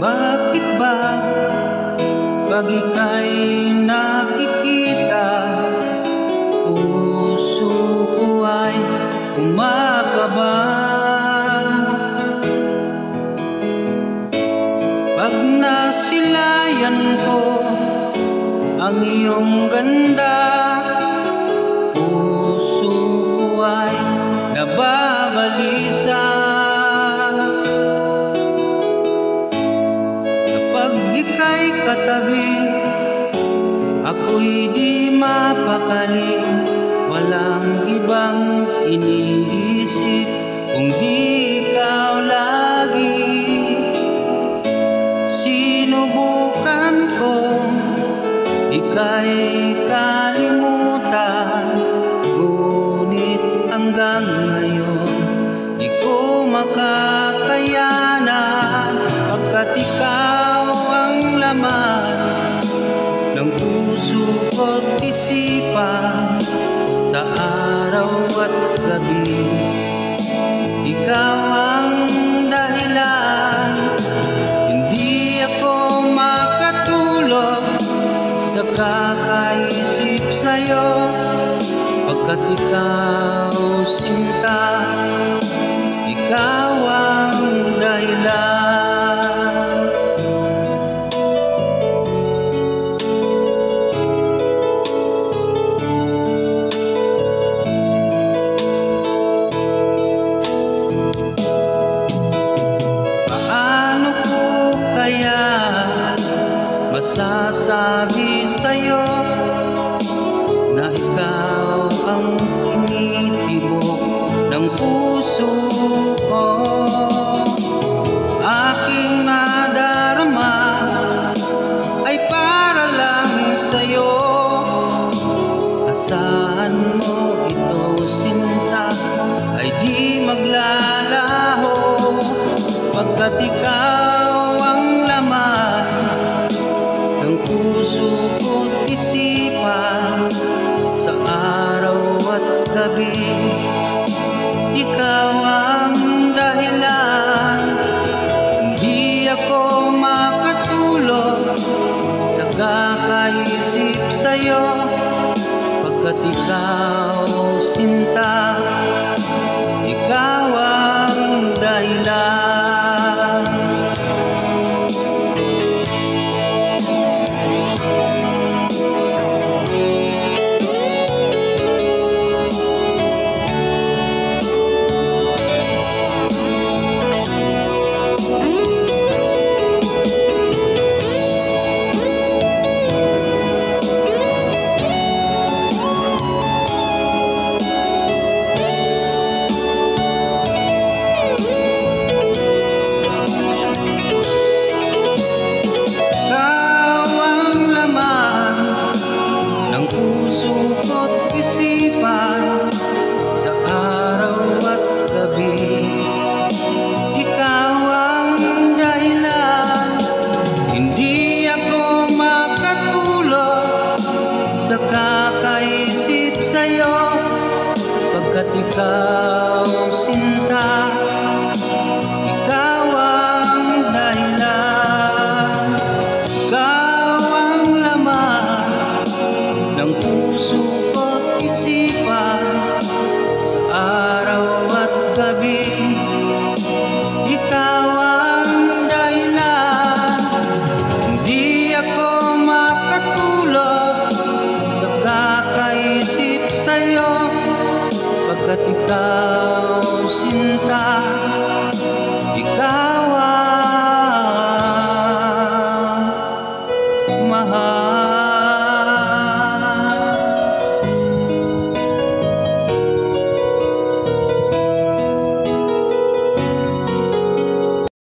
Bakit ba pag ika'y nababalisa Kapag ika'y katabi Ako'y di mapakali. Walang ibang iniisip Kung di ikaw lagi. Sinubukan ko Ika'y kalimutan. Ngunit hanggang ko makakayanan Pagkat ikaw ang laman Ng puso ko't isipan Sa araw at gabi. Ikaw ang dahilan Hindi ako makatulog Sa kakaisip sa'yo Pagkat ikaw masasabi sa'yo na ikaw ang tinitibok ng puso ko? Aking nadarama ay para lang sa'yo Asahan mo ito sinta ay di maglalaho Pagkat ikaw Pagkat ikaw sinta sa kakaisip sa'yo. Pagkat ikaw